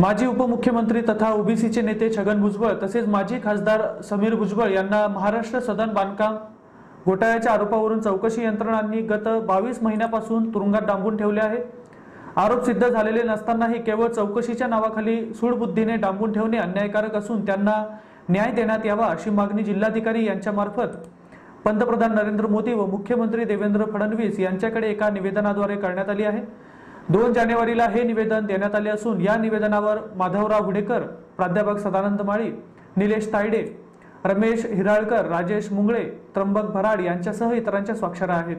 माजी उपमुख्यमंत्री तथा ओबीसीचे नेते छगन भुजबळ तसेच माजी खासदार समीर भुजबळ यांना महाराष्ट्र सदन बांधकाम घोटाळ्याच्या आरोपावरून चौकशी यंत्रणांनी गत बावीस महिन्यापासून तुरुंगात डांबून ठेवले आहे. आरोप सिद्ध झालेले नसतानाही केवळ चौकशीच्या नावाखाली सूडबुद्धीने डांबून ठेवणे अन्यायकारक असून त्यांना न्याय देण्यात यावा अशी मागणी जिल्हाधिकारी यांच्यामार्फत पंतप्रधान नरेंद्र मोदी व मुख्यमंत्री देवेंद्र फडणवीस यांच्याकडे एका निवेदनाद्वारे करण्यात आली आहे. दोन जानेवारीला हे निवेदन देण्यात आले असून या निवेदनावर माधवराव हुडेकर प्राध्यापक सदानंद माळी निलेश तायडे रमेश हिराळकर राजेश मुंगळे त्र्यंबक भराड यांच्यासह इतरांच्या स्वाक्षऱ्या आहेत.